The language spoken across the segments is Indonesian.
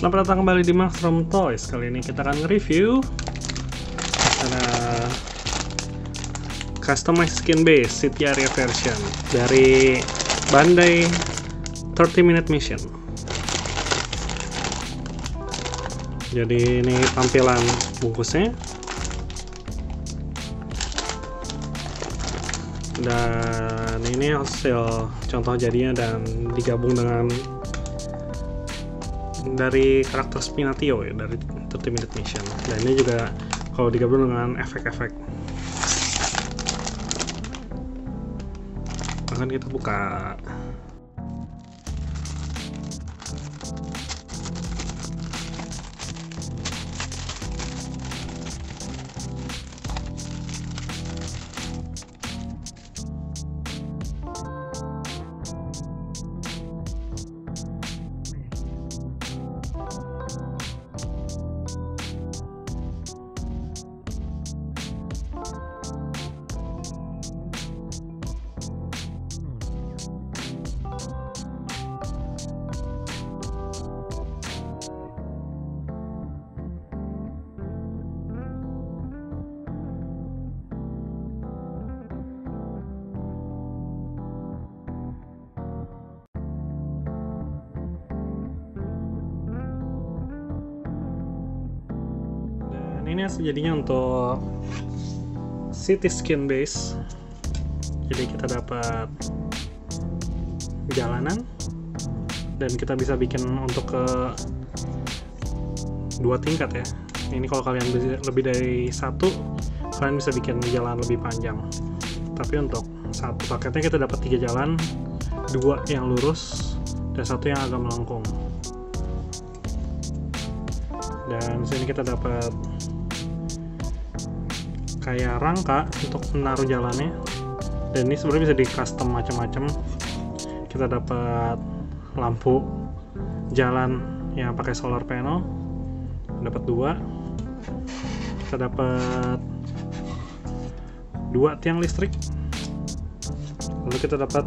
Selamat datang kembali di Max from Toys. Kali ini kita akan nge-review ada customized skin base City Area version dari Bandai 30 Minute Mission. Jadi ini tampilan bungkusnya. Dan ini hasil contoh jadinya dan digabung dengan dari karakter Spinatio ya dari 30 Minute Mission dan ini juga kalau digabung dengan efek-efek. Akan kita buka ini hasil jadinya untuk city skin base. Jadi kita dapat jalanan dan kita bisa bikin untuk ke dua tingkat ya. Ini kalau kalian lebih dari satu kalian bisa bikin jalan lebih panjang. Tapi untuk satu paketnya kita dapat tiga jalan dua yang lurus dan satu yang agak melengkung. Dan sini kita dapat kayak rangka untuk menaruh jalannya. Dan ini sebenarnya bisa di custom macam-macam. Kita dapat lampu jalan yang pakai solar panel dapat dua. Kita dapat dua tiang listrik. Lalu kita dapat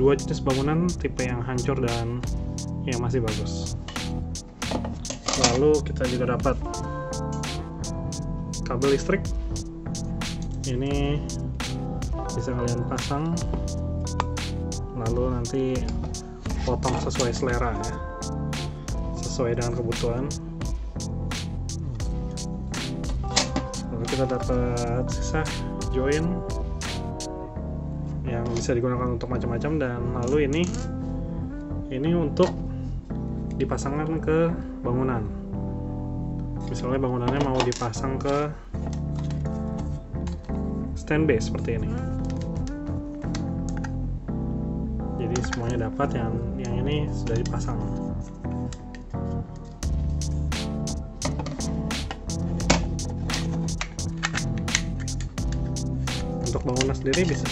dua jenis bangunan tipe yang hancur dan yang masih bagus. Lalu kita juga dapat kabel listrik. Ini bisa kalian pasang lalu nanti potong sesuai selera ya. Sesuai dengan kebutuhan. Lalu kita dapat sisa join yang bisa digunakan untuk macam-macam dan lalu ini ini untuk dipasangkan ke bangunan misalnya bangunannya mau dipasang ke stand base seperti ini. Jadi semuanya dapat yang yang ini sudah dipasang. Untuk bangunan sendiri bisa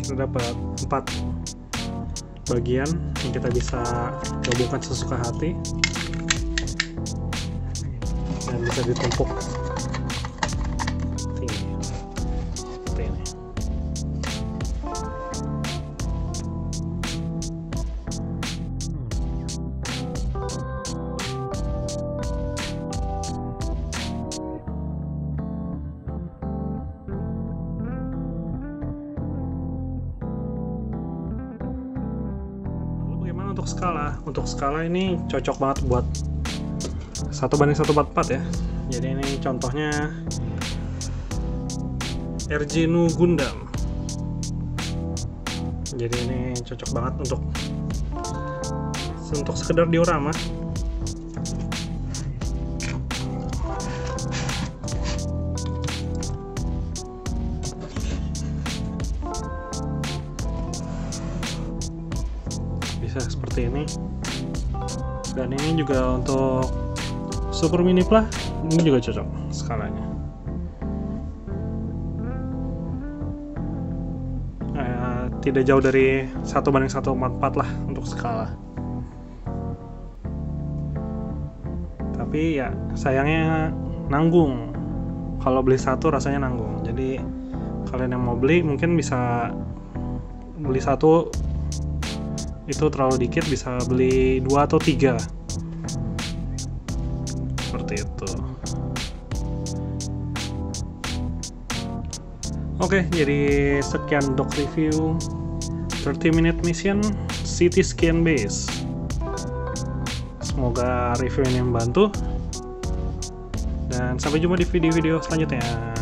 kita dapat empat bagian yang kita bisa gabungkan sesuka hati dan bisa ditumpuk. Tinggi seperti ini Lalu bagaimana untuk skala? Untuk skala ini cocok banget buat satu banding 144 ya. Jadi ini contohnya RJ Nu Gundam. Jadi ini cocok banget untuk untuk sekedar diorama. bisa seperti ini dan ini juga untuk super mini plah ini juga cocok skalanya. Eh, tidak jauh dari satu banding 144 lah untuk skala. Tapi ya sayangnya nanggung. Kalau beli satu rasanya nanggung. Jadi kalian yang mau beli mungkin bisa beli satu itu terlalu dikit bisa beli dua atau tiga seperti itu Oke, jadi sekian doc review 30 minute mission CT scan base. Semoga review ini membantu. Dan sampai jumpa di video-video selanjutnya.